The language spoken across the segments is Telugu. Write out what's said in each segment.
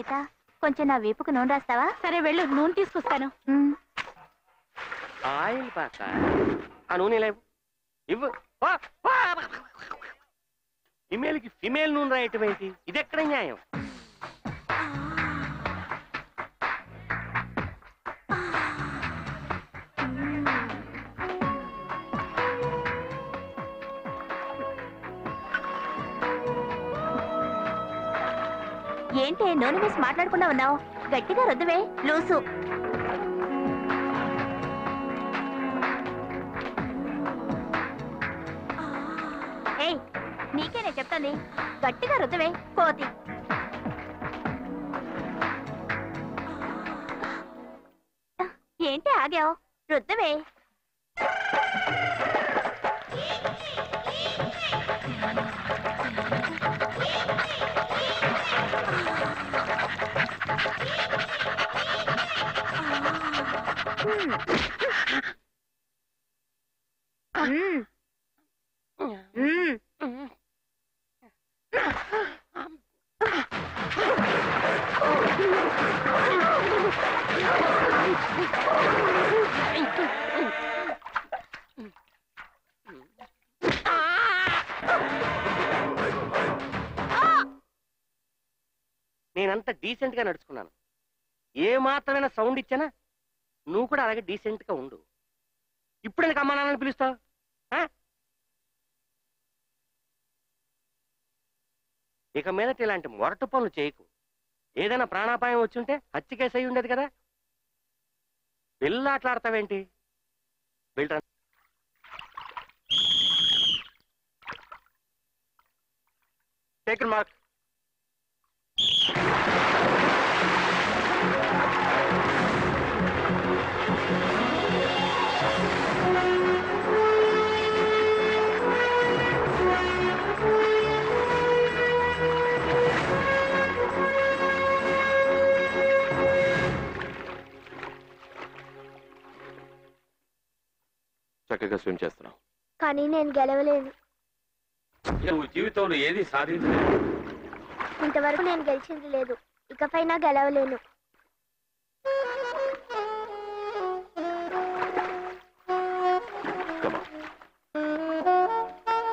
సీత కొంచెం నా వీపుకు నూనె రాస్తావా? సరే వెళ్ళు నూనె తీసుకొస్తాను. ఆయిల్ పాక. ఆ నూనె లేవు ఇవ్వు! ఫిమేల్కి ఫిమేల్ నూనె రాయటం ఏంటి? ఇది ఎక్కడ న్యాయం? ఏంటి నూనె వేసి మాట్లాడకుండా ఉన్నావు? గట్టిగా రొద్దువే లూసు. ఏయ్ నీకే నేను చెప్తాను. గట్టిగా రుద్దువే కోతి ఏంటి ఆగావు? రుద్దువే. నేనంత డీసెంట్గా నడుచుకున్నాను. ఏ మాత్రమైన సౌండ్ ఇచ్చానా? నువ్వు కూడా అలాగే డీసెంట్గా ఉండు. ఇప్పుడు ఎందుకు అమ్మా నాన్నని పిలుస్తావు? ఆ? ఇక మీదట ఇలాంటి మొరటు పనులు చేయకు. ఏదైనా ప్రాణాపాయం వచ్చుంటే హత్యకేసు అయి ఉండేది కదా. పిల్లాట్లాడతావేంటి? బిల్డర్ టేక్ మార్క్ చక్కగా స్విమ్ చేస్తున్నావు. కానీ నేను గెలవలేను. నువ్వు జీవితంలో ఏది సాధించలేదు. ఇంతవరకు నేను గెలిచింది లేదు. ఇకపైన గెలవలేను.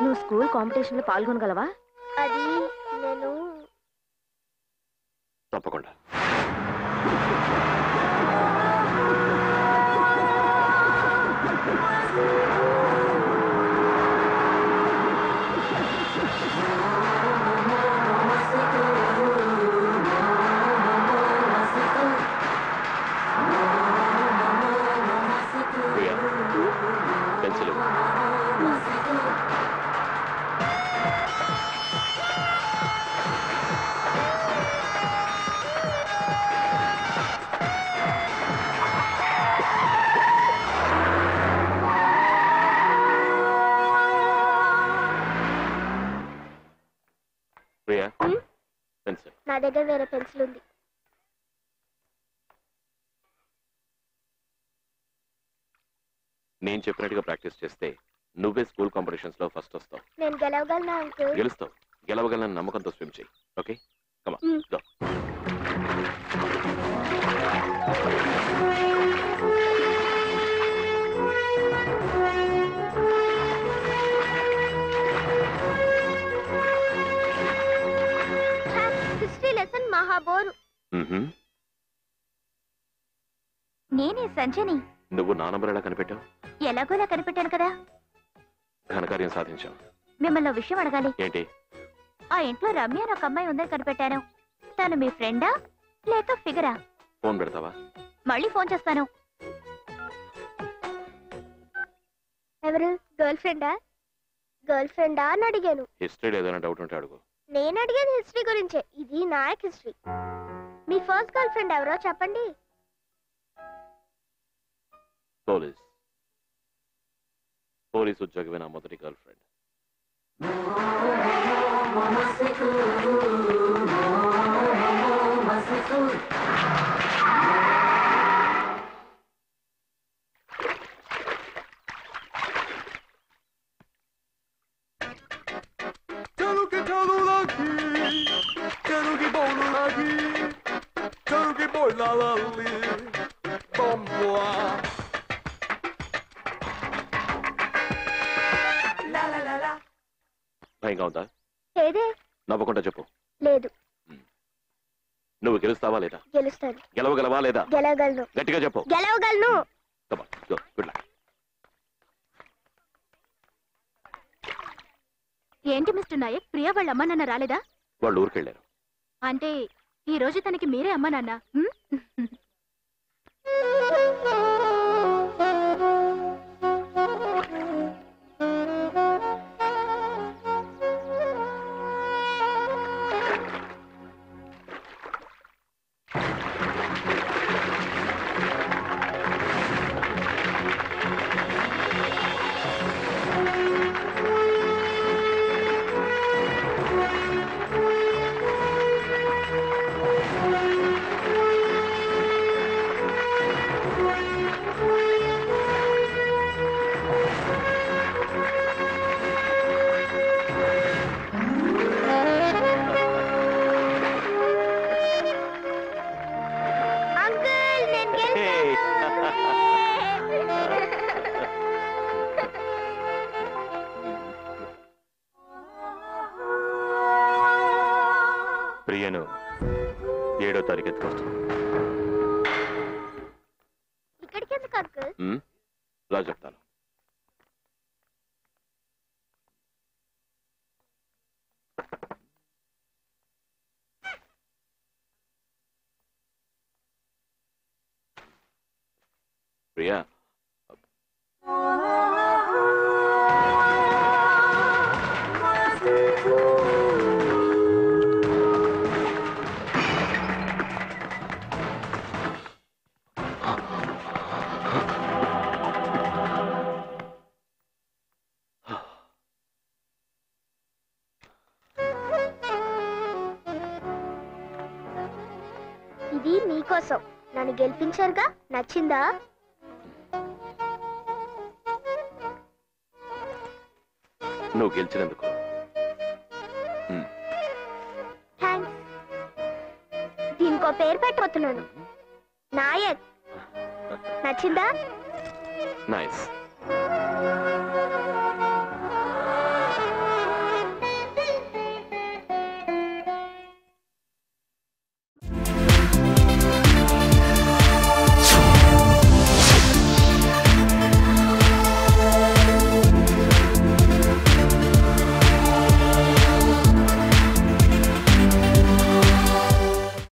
నువ్వు స్కూల్ కాంపిటీషన్లో పాల్గొనగలవా? అది పెన్సిల్ నా దగ్గర వేరే పెన్సిల్ ఉంది. నేను చెప్పినట్టుగా ప్రాక్టీస్ చేస్తే నువ్వే స్కూల్ కాంపిటీషన్స్లో ఫస్ట్ వస్తావు. నేను గెలవగలనా అంకుల్? గెలుస్తావు. గెలవగలన నమ్మకంతో స్విమ్ చేయి. మహాబోరు. నేనే సంజని. నువ్వు నా నంబర్ ఎలా కనిపెట్టావు? ఎలాగోలా కనిపెట్టాను కదా. ఘనకార్యం సాధించావు మిమ్మల్ని విషయం అడగాలి. ఏంటి? ఆ ఇంట్లో రమ్య అని ఒక అమ్మాయి ఉందని కనిపెట్టాను. తను మీ ఫ్రెండా లేక ఫిగరా? ఫోన్ పెడతావా? మళ్ళీ ఫోన్ చేస్తాను. ఎవరు? గర్ల్ ఫ్రెండా? గర్ల్ ఫ్రెండా అని అడిగాను. హిస్టరీలో ఏదైనా డౌట్ ఉంటే అడుగు. నేను అడిగేది హిస్టరీ గురించే. ఇది నాయక్ హిస్టరీ. మీ ఫస్ట్ గర్ల్ ఫ్రెండ్ ఎవరో చెప్పండి. పోలీస్. పోలీస్ ఉద్యోగమే నా మొదటి గర్ల్ ఫ్రెండ్. Shalali, Bomboa. భయంగా ఉందా? ఏదే నవ్వకుండా చెప్పు. లేదు. నువ్వు గెలుస్తావా లేదా? గెలుస్తాను. గెలవగలవా లేదా? గెలవగలను. గట్టిగా చెప్పు. గెలవగలను. గుడ్ లక్ ఏంటి మిస్టర్ నాయక్? ప్రియా వాళ్ళ అమ్మ నాన్న రాలేదా? వాళ్ళు ఊరికెళ్ళారు. అంటే ఈ రోజు తనకి మీరే అమ్మ నాన్న? ఏడో తారీఖు ఎత్తుకొస్తాను ఇక్కడికి ఎందుకు అంకుల్? రా చెప్తాను. ప్రియా ఇది మీకోసం నన్ను గెలిపించారుగా? నచ్చిందా? నువ్వు గెలిచినందుకు. థ్యాంక్స్ దీనికో పేరు పెట్టబోతున్నాను. నాయక్ నచ్చిందా? నైస్